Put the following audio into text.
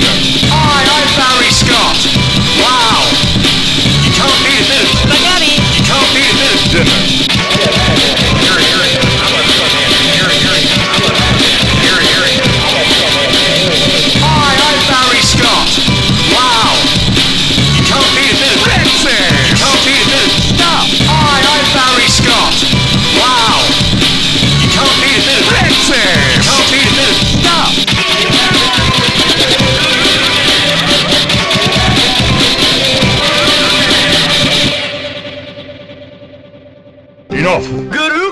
dinner. Enough! Guru!